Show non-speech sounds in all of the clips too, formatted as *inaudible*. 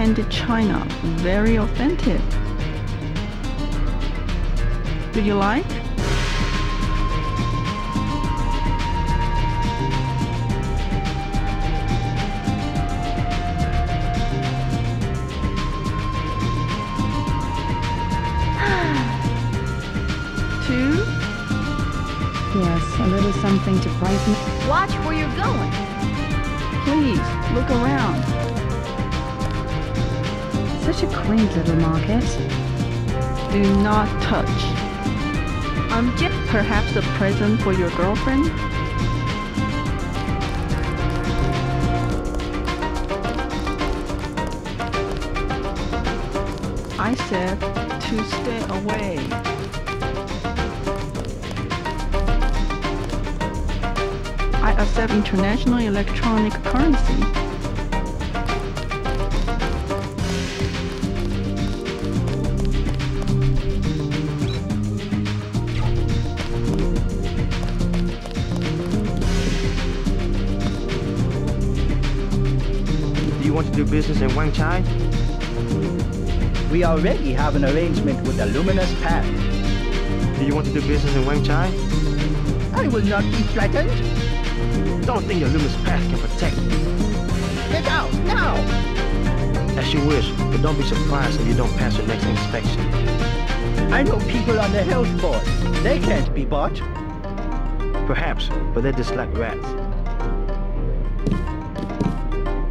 painted china, very authentic. Do you like? *gasps* Two? Yes, a little something to brighten. Watch where you're going. Please, look around. Such a quaint little market. Do not touch. I'm just Perhaps a present for your girlfriend? I said to stay away. I accept international electronic currency. Want to do business in Wan Chai? We already have an arrangement with the Luminous Path. Do you want to do business in Wan Chai? I will not be threatened. Don't think your luminous path can protect you. Get out now! As you wish, but don't be surprised if you don't pass your next inspection. I know people on the health board. They can't be bought. Perhaps, but they're just like rats.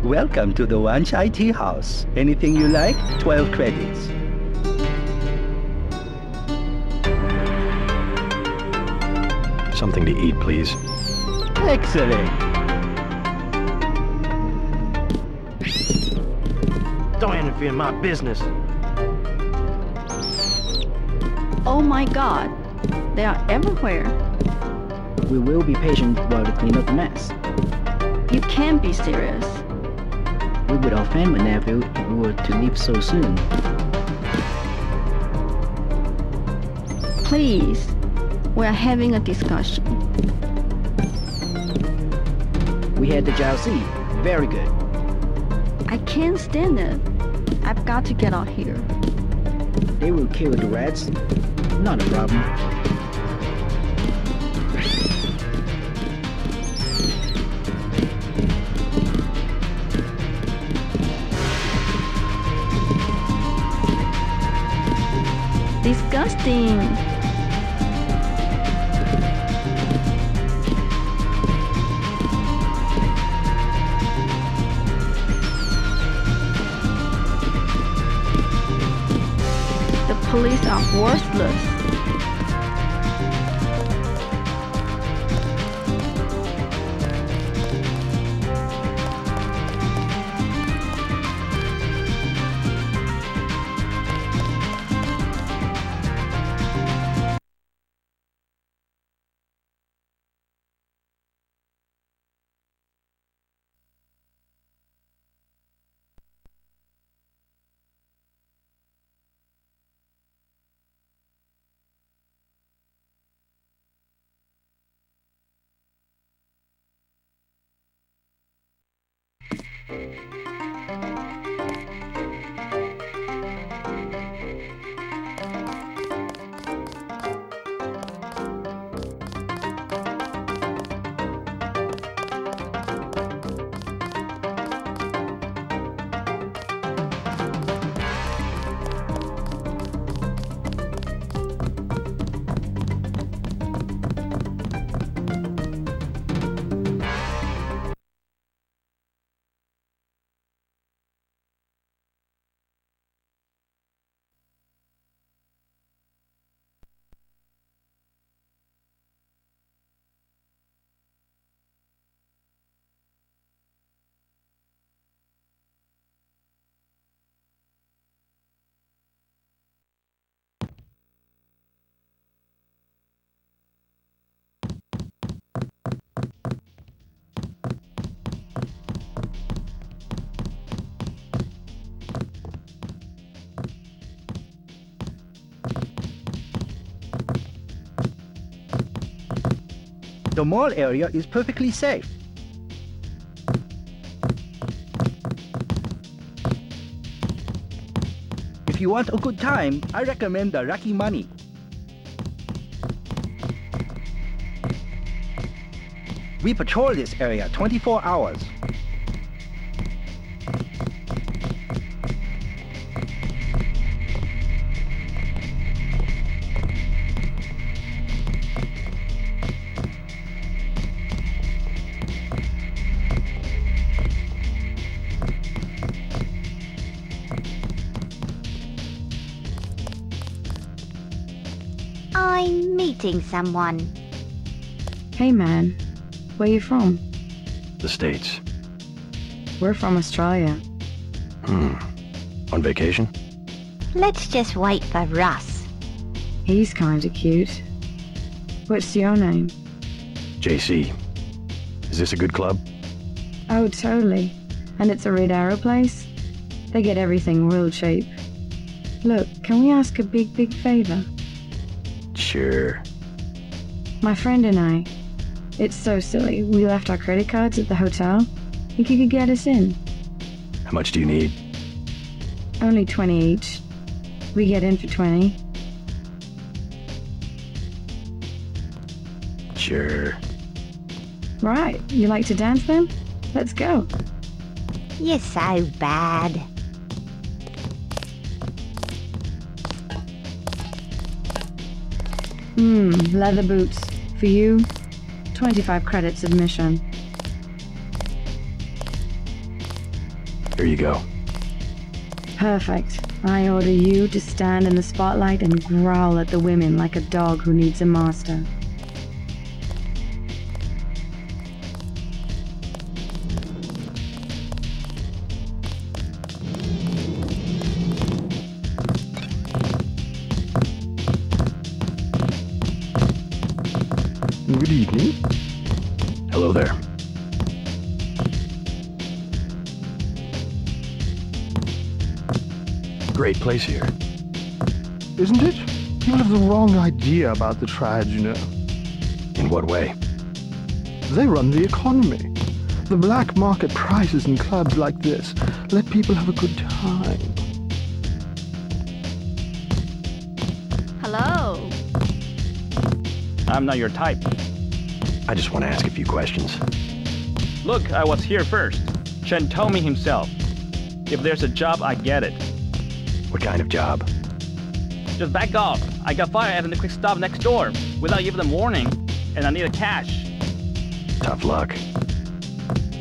Welcome to the Wan Chai Tea House. Anything you like, 12 credits. Something to eat, please. Excellent. Don't interfere in my business. Oh my god, they are everywhere. We will be patient while we clean up the mess. You can't be serious. We would offend nephew if we were to leave so soon. Please, we are having a discussion. We had the Jiaozi. Very good. I can't stand it. I've got to get out here. They will kill the rats. Not a problem. Disgusting. The police are worthless. The mall area is perfectly safe. If you want a good time, I recommend the Lucky Money. We patrol this area 24 hours. Meeting someone. Hey man, where you from? The States. We're from Australia. Hmm. On vacation? Let's just wait for Russ. He's kinda cute. What's your name? JC. Is this a good club? Oh, totally. And it's a Red Arrow place? They get everything real cheap. Look, can we ask a big, big favor? Sure. My friend and I. It's so silly. We left our credit cards at the hotel. Think you could get us in? How much do you need? Only 20 each. We get in for 20. Sure. Right, you like to dance then? Let's go. You're so bad. Hmm, leather boots. For you, 25 credits admission. Here you go. Perfect. I order you to stand in the spotlight and growl at the women like a dog who needs a master. Good evening. Hello there. Great place here. Isn't it? People have the wrong idea about the triads, you know. In what way? They run the economy. The black market prices in clubs like this let people have a good time. I'm not your type. I just want to ask a few questions. Look, I was here first. Chen told me himself. If there's a job, I get it. What kind of job? Just back off. I got fired at the quick stop next door without giving them warning, and I need needed cash. Tough luck.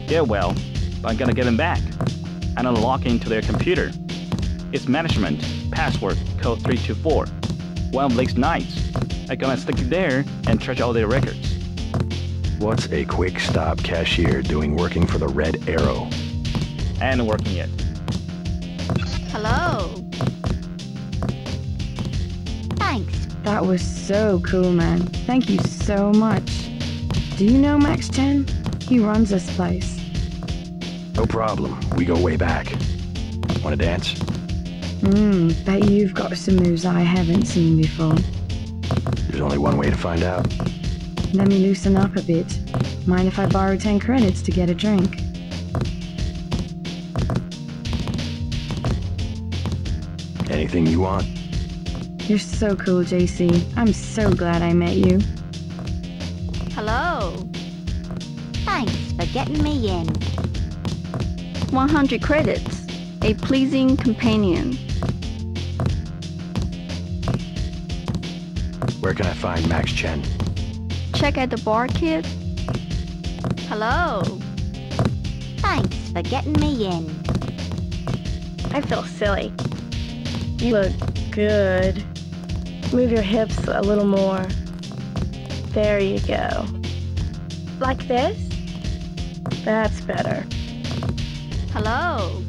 Yeah, well, but I'm gonna get them back. I'm gonna log into their computer. It's management, password, code 324. One of Blake's nights. I'm gonna stick it there and trash all their records. What's a quick stop cashier doing working for the Red Arrow? And working it. Hello. Thanks. That was so cool, man. Thank you so much. Do you know Max Chen? He runs this place. No problem. We go way back. Want to dance? Mmm, bet you've got some moves I haven't seen before. There's only one way to find out. Let me loosen up a bit. Mind if I borrow 10 credits to get a drink? Anything you want? You're so cool, JC. I'm so glad I met you. Hello. Thanks for getting me in. 100 credits. A pleasing companion. Where can I find Max Chen? Check at the bar, kid. Hello. Thanks for getting me in. I feel silly. You look good. Move your hips a little more. There you go. Like this? That's better. Hello.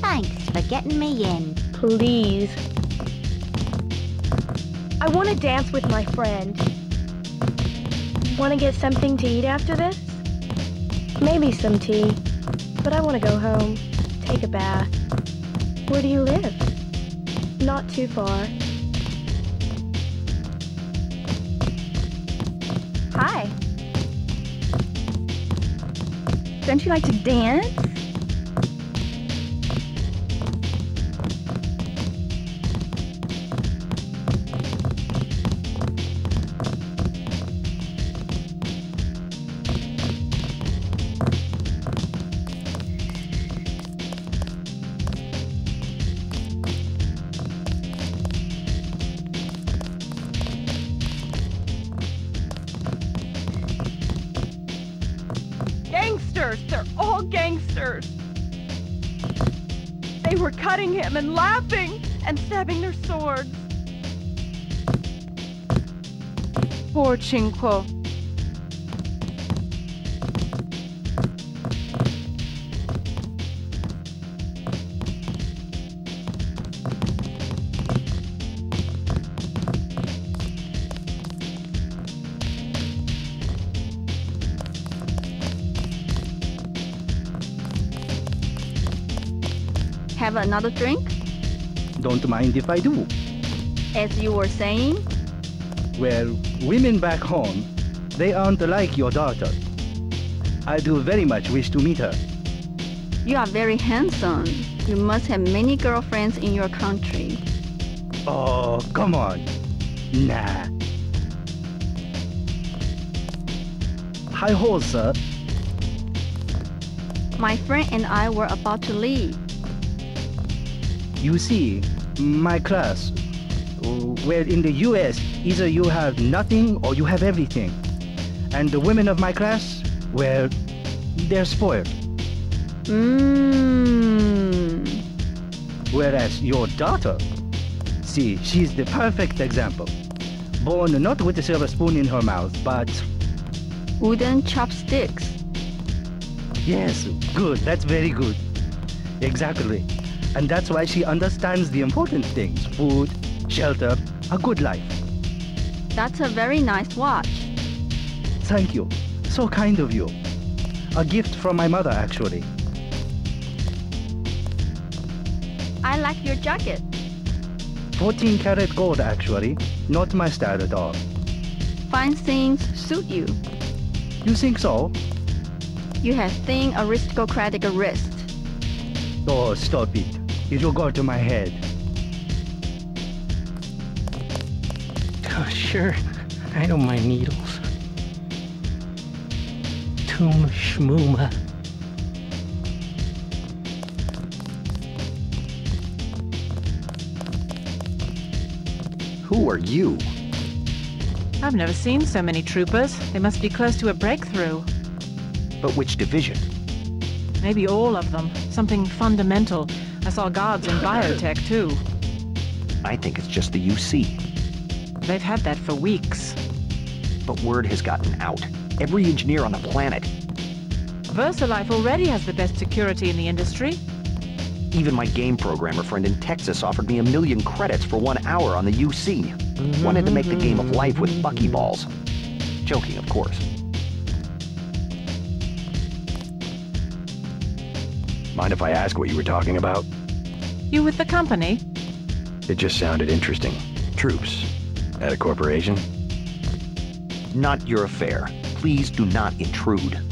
Thanks for getting me in. Please. I want to dance with my friend. Want to get something to eat after this? Maybe some tea. But I want to go home. Take a bath. Where do you live? Not too far. Hi. Don't you like to dance? Were cutting him and laughing and stabbing their swords. Poor Chinquo. Have another drink? Don't mind if I do. As you were saying? Well, women back home, they aren't like your daughter. I do very much wish to meet her. You are very handsome. You must have many girlfriends in your country. Oh, come on. Nah. Hi ho, sir. My friend and I were about to leave. You see, my class, well, in the US, either you have nothing or you have everything. And the women of my class, well, they're spoiled. Mmm. Whereas your daughter, see, she's the perfect example. Born not with a silver spoon in her mouth, but... Wooden chopsticks. Yes, good, that's very good. Exactly. And that's why she understands the important things. Food, shelter, a good life. That's a very nice watch. Thank you. So kind of you. A gift from my mother, actually. I like your jacket. 14 karat gold, actually. Not my style at all. Fine things suit you. You think so? You have thin aristocratic wrist. Oh, stop it. It will go to my head. Oh, sure. I don't mind needles. Toom schmooma. Who are you? I've never seen so many troopers. They must be close to a breakthrough. But which division? Maybe all of them. Something fundamental. I saw gods in biotech, too. I think it's just the UC. They've had that for weeks. But word has gotten out. Every engineer on the planet. VersaLife already has the best security in the industry. Even my game programmer friend in Texas offered me a million credits for one hour on the UC. Wanted to make the game of life with buckyballs. Joking, of course. Mind if I ask what you were talking about? You with the company? It just sounded interesting. Troops. At a corporation? Not your affair. Please do not intrude.